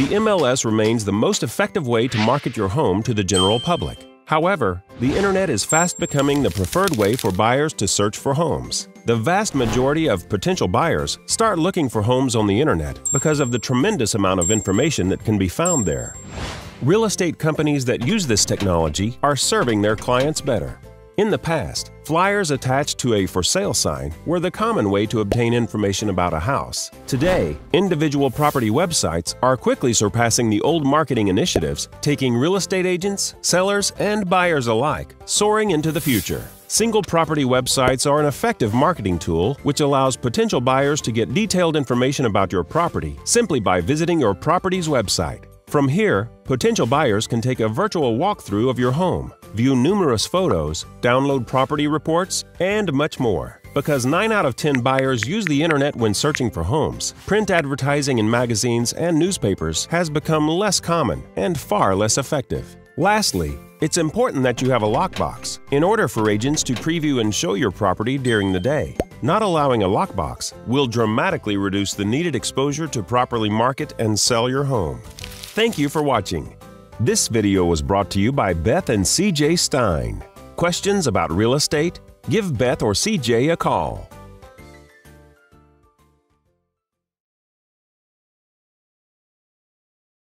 the MLS remains the most effective way to market your home to the general public. However, the internet is fast becoming the preferred way for buyers to search for homes. The vast majority of potential buyers start looking for homes on the internet because of the tremendous amount of information that can be found there. Real estate companies that use this technology are serving their clients better. In the past, flyers attached to a for sale sign were the common way to obtain information about a house. Today, individual property websites are quickly surpassing the old marketing initiatives, taking real estate agents, sellers, and buyers alike, soaring into the future. Single property websites are an effective marketing tool which allows potential buyers to get detailed information about your property simply by visiting your property's website. From here, potential buyers can take a virtual walkthrough of your home, view numerous photos, download property reports, and much more. Because 9 out of 10 buyers use the internet when searching for homes, print advertising in magazines and newspapers has become less common and far less effective. Lastly, it's important that you have a lockbox in order for agents to preview and show your property during the day. Not allowing a lockbox will dramatically reduce the needed exposure to properly market and sell your home. Thank you for watching. This video was brought to you by Beth and CJ Stein. Questions about real estate? Give Beth or CJ a call.